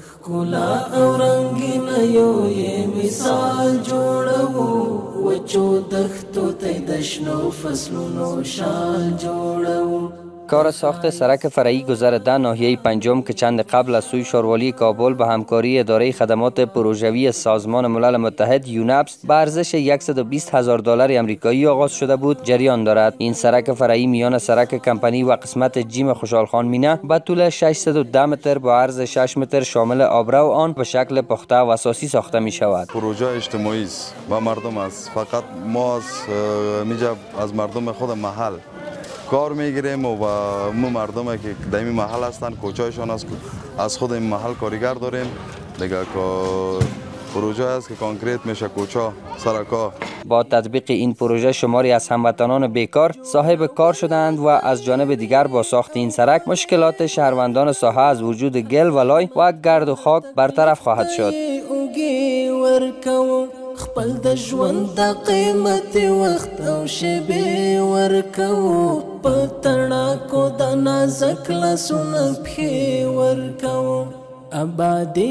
ښکلا او رنگین یو یې مثال جوړو وچو دښتو ته د شنو فصلونو شال جوړو کار ساخت سرک فرعی گذر ناحیه پنجم که چند قبل از سوی شاروالی کابل به همکاری اداره خدمات پروژوی سازمان ملل متحد یونپس به ارزش 120 هزار دلار امریکایی آغاز شده بود. جریان دارد. این سرک فرعی میان سرک کمپانی و قسمت جیم خوشحالخان مینه به طول 610 متر با عرض 6 متر شامل آبرو آن به شکل پخته و اساسی ساخته می شود پروژه اجتماعی است و مردم است فقط ما از از مردم خود محل کار می‌گیریم و مو مردم که در این محل هستند کوچایشان است از خود این محل کارگر داریم. دیگه پروژه است که کانکریت میشه کوچا سرکا با تطبیق این پروژه شماری از هموطنان بیکار صاحب کار شدند و از جانب دیگر با ساخت این سرک مشکلات شهروندان ساحه از وجود گل و لای و گرد و خاک برطرف خواهد شد. خپل د ژوند د قیمت وخت او شبه ورکو پتړه کو د نازک لاسونه پخې ورکو آبادی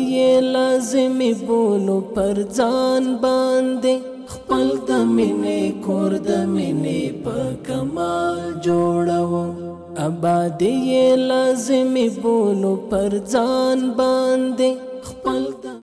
لازمی بولو پر ځان باندې. خپل د مینې کور د مینې په کمال جوړو آبادی لازمی بولو پر ځان باندې